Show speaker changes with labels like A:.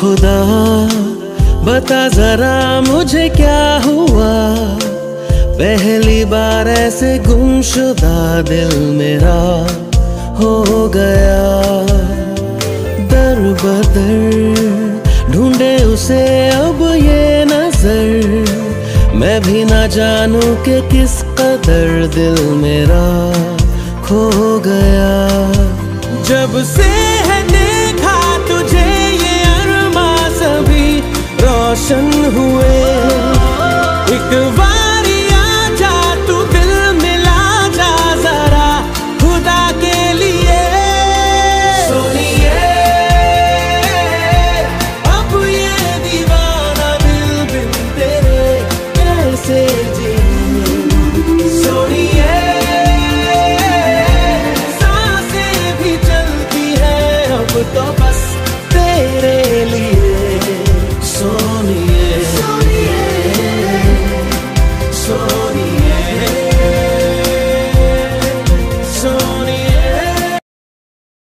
A: खुदा, बता जरा मुझे क्या हुआ? पहली बार ऐसे गुमशुदा दिल मेरा हो गया। दर बदर ढूंढे उसे अब ये नज़र। मैं भी ना जानू कि किस कदर दिल मेरा खो गया। जब से गुलशन हुए। एक बारी जा तू दिल मिला जा जरा, खुदा के लिए। सुनिए, अब ये दीवाना दिल बिन तेरे कैसे जी भी चलती है, अब तो बस तेरे